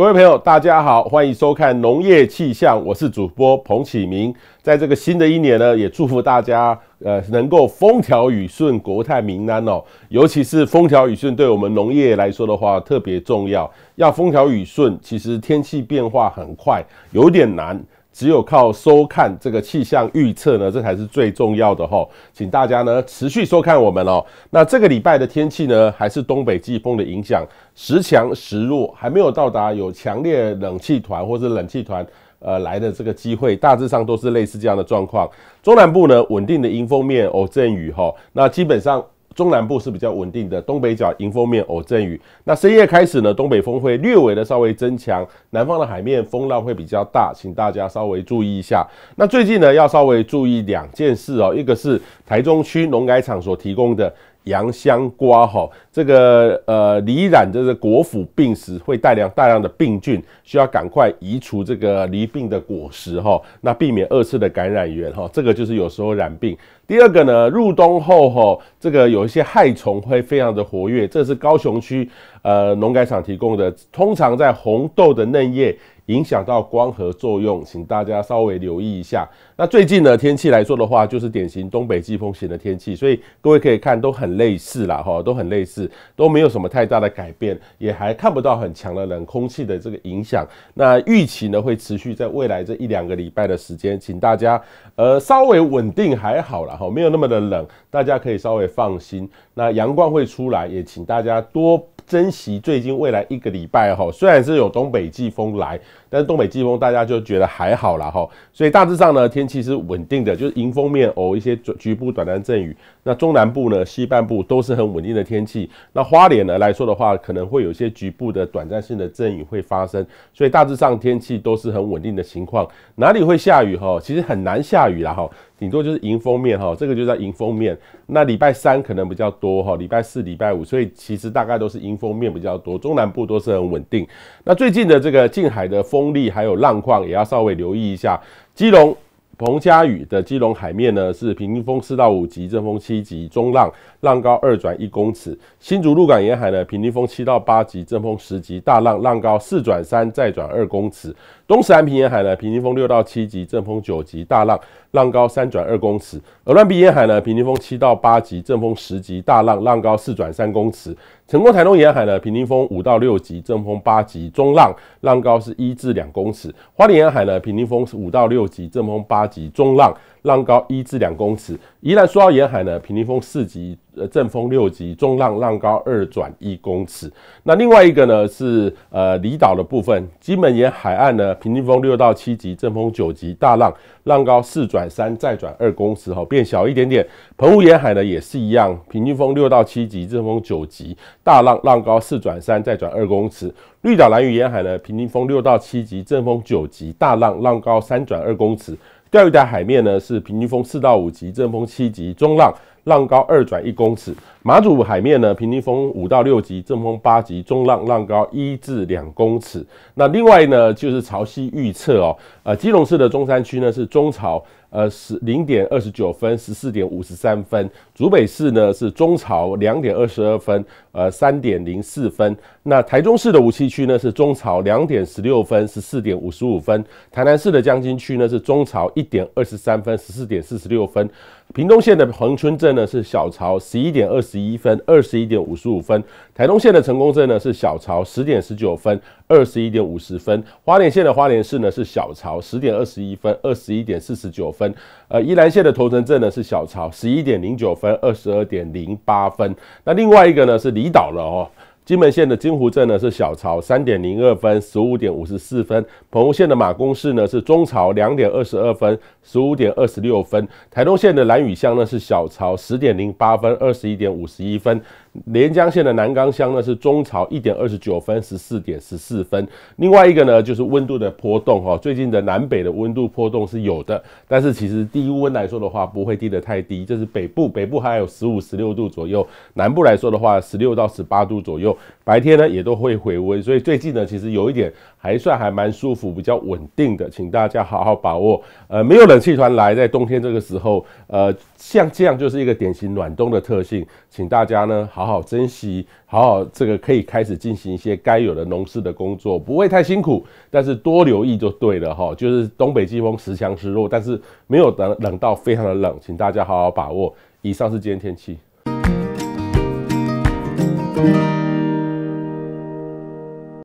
各位朋友，大家好，欢迎收看农业气象，我是主播彭启明。在这个新的一年呢，也祝福大家，呃，能够风调雨顺，国泰民安哦。尤其是风调雨顺，对我们农业来说的话，特别重要。要风调雨顺，其实天气变化很快，有点难。只有靠收看这个气象预测呢，这才是最重要的哈。请大家呢持续收看我们哦。那这个礼拜的天气呢，还是东北季风的影响，时强时弱，还没有到达有强烈冷气团或者冷气团呃来的这个机会，大致上都是类似这样的状况。中南部呢，稳定的迎风面偶阵雨哈。那基本上。中南部是比较稳定的，东北角迎风面偶阵雨。那深夜开始呢，东北风会略微的稍微增强，南方的海面风浪会比较大，请大家稍微注意一下。那最近呢，要稍微注意两件事哦，一个是台中区农改场所提供的。洋香瓜哈，这个呃离染这个果腐病时会带量大量的病菌，需要赶快移除这个离病的果实哈，那避免二次的感染源哈，这个就是有时候染病。第二个呢，入冬后哈，这个有一些害虫会非常的活跃，这是高雄区呃农改场提供的，通常在红豆的嫩叶。影响到光合作用，请大家稍微留意一下。那最近呢，天气来说的话，就是典型东北季风型的天气，所以各位可以看都很类似啦，哈，都很类似，都没有什么太大的改变，也还看不到很强的冷空气的这个影响。那预期呢，会持续在未来这一两个礼拜的时间，请大家呃稍微稳定还好了，哈，没有那么的冷，大家可以稍微放心。那阳光会出来，也请大家多。珍惜最近未来一个礼拜哈，虽然是有东北季风来，但是东北季风大家就觉得还好啦哈，所以大致上呢天气是稳定的，就是迎风面偶一些局部短暂阵雨。那中南部呢西半部都是很稳定的天气。那花莲呢来说的话，可能会有些局部的短暂性的阵雨会发生，所以大致上天气都是很稳定的情况。哪里会下雨哈？其实很难下雨啦哈。顶多就是迎风面哈，这个就叫迎风面。那礼拜三可能比较多哈，礼拜四、礼拜五，所以其实大概都是迎风面比较多。中南部都是很稳定。那最近的这个近海的风力还有浪况也要稍微留意一下。基隆。彭佳屿的基隆海面呢是平均风四到五级，阵风七级，中浪，浪高二转一公尺。新竹鹿港沿海呢平均风七到八级，阵风十级，大浪，浪高四转三再转二公尺。东石安平沿海呢平均风六到七级，阵风九级，大浪，浪高三转二公尺。鹅銮鼻沿海呢平均风七到八级，阵风十级，大浪，浪高四转三公尺。成功台东沿海呢，平均风五到六级，阵风八级，中浪，浪高是一至两公尺。花莲沿海呢，平均风是五到六级，阵风八级，中浪，浪高一至两公尺。宜兰苏澳沿海呢，平均风四级，呃，阵风六级，中浪，浪高二转一公尺。那另外一个呢是呃离岛的部分，金门沿海岸呢，平均风六到七级，阵风九级，大浪，浪高四转三再转二公尺，哈，变小一点点。澎湖沿海呢也是一样，平均风六到七级，阵风九级，大浪，浪高四转三再转二公尺。绿岛蓝屿沿海呢，平均风六到七级，阵风九级，大浪，浪高三转二公尺。钓鱼台海面呢是平均风四到五级，阵风七级，中浪，浪高二转一公尺。马祖海面呢平均风五到六级，阵风八级，中浪，浪高一至两公尺。那另外呢就是潮汐预测哦，呃，基隆市的中山区呢是中潮。呃，十零点二十九分，十四点五十三分。竹北市呢是中潮两点二十二分，呃，三点零四分。那台中市的无锡区呢是中潮两点十六分，十四点五十五分。台南市的江津区呢是中潮一点二十三分，十四点四十六分。屏东县的恒春镇呢是小潮十一点二十一分，二十一点五十五分。台东县的成功镇呢是小潮十点十九分，二十一点五十分。花莲县的花莲市呢是小潮十点二十一分，二十一点四十九分。呃，宜兰县的头城镇呢是小潮十一点零九分，二十二点零八分。那另外一个呢是离岛了哦。金门县的金湖镇呢是小潮三点零二分，十五点五十四分；澎湖县的马公市呢是中潮两点二十二分，十五点二十六分；台东县的兰屿乡呢是小潮十点零八分，二十一点五十一分。连江县的南岗乡呢是中潮一点二十九分十四点十四分，另外一个呢就是温度的波动哈，最近的南北的温度波动是有的，但是其实低温来说的话不会低得太低，就是北部北部还有十五十六度左右，南部来说的话十六到十八度左右，白天呢也都会回温，所以最近呢其实有一点还算还蛮舒服，比较稳定的，请大家好好把握。呃，没有冷气团来，在冬天这个时候，呃，像这样就是一个典型暖冬的特性，请大家呢好。好好珍惜，好好这个可以开始进行一些该有的农事的工作，不会太辛苦，但是多留意就对了哈。就是东北季风时强时弱，但是没有冷冷到非常的冷，请大家好好把握。以上是今天天气。